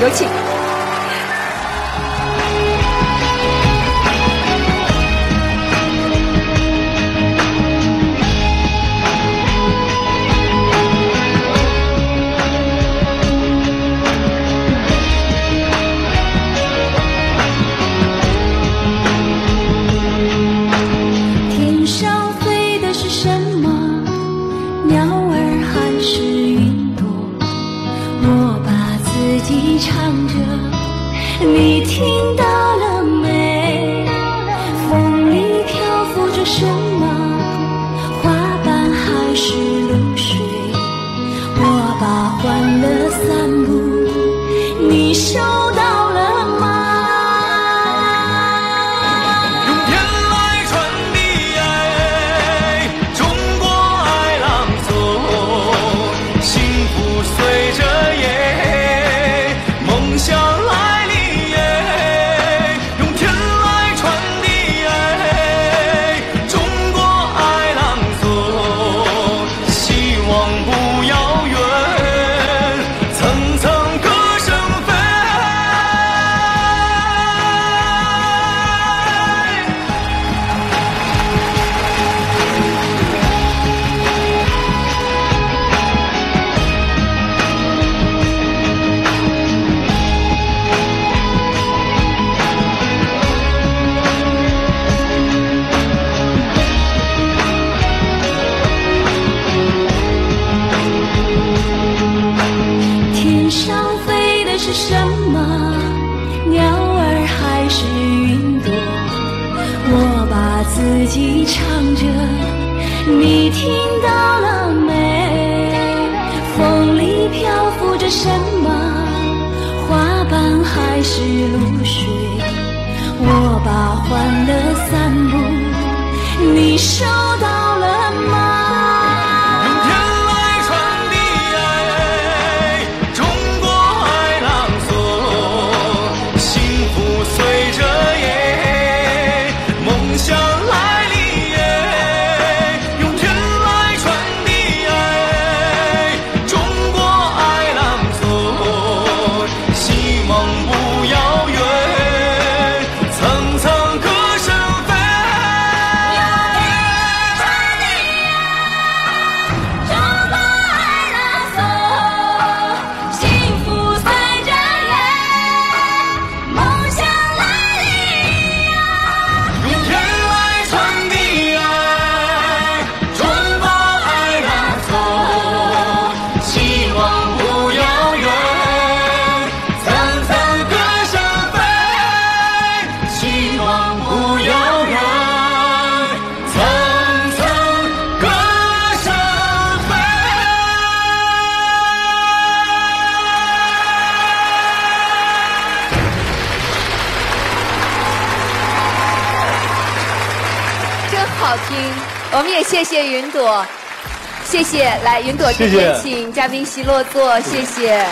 有请。听到了是什么？鸟儿还是云朵？我把自己唱着，你听到了没？风里漂浮着什么？花瓣还是露水？我把欢乐散布，你收。好听我们也谢谢云朵谢谢来云朵这边请嘉宾席落座谢谢。